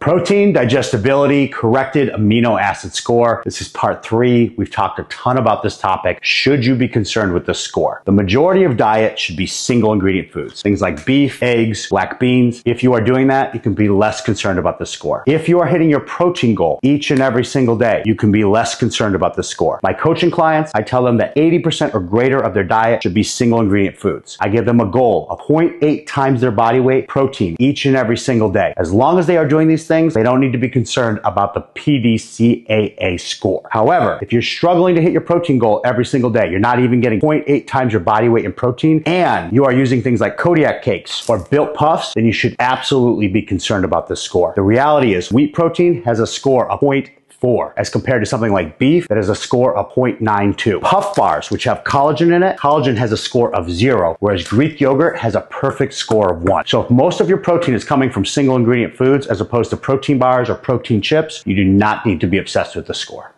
Protein digestibility corrected amino acid score. This is part three. We've talked a ton about this topic. Should you be concerned with the score? The majority of diet should be single ingredient foods. Things like beef, eggs, black beans. If you are doing that, you can be less concerned about the score. If you are hitting your protein goal each and every single day, you can be less concerned about the score. My coaching clients, I tell them that 80% or greater of their diet should be single ingredient foods. I give them a goal of 0.8 times their body weight protein each and every single day. As long as they are doing these things, they don't need to be concerned about the PDCAA score. However, if you're struggling to hit your protein goal every single day, you're not even getting 0.8 times your body weight in protein, and you are using things like Kodiak cakes or built puffs, then you should absolutely be concerned about this score. The reality is wheat protein has a score of 0.8 4 as compared to something like beef that has a score of 0.92. Puff bars, which have collagen in it, collagen has a score of 0, whereas Greek yogurt has a perfect score of 1. So if most of your protein is coming from single ingredient foods as opposed to protein bars or protein chips, you do not need to be obsessed with the score.